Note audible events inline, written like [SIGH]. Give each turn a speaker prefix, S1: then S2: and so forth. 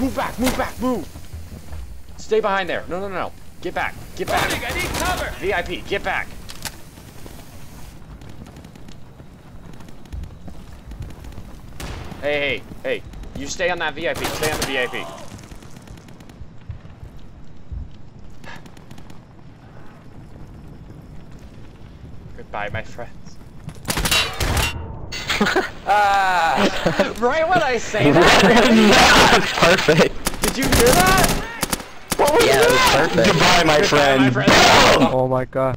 S1: Move back, move back, move! Stay behind there. No, no, no, no. Get back, get back.
S2: I need cover.
S1: VIP, get back. Hey, hey, hey. You stay on that VIP. Stay on the VIP. Goodbye, my friends. Ah! [LAUGHS] Right when I say [LAUGHS] that,
S3: That's perfect.
S1: did you hear that? What was
S3: Yeah, it was
S1: that?
S3: perfect.
S4: Goodbye, my
S1: Goodbye,
S4: friend.
S1: my friend.
S5: Oh my god.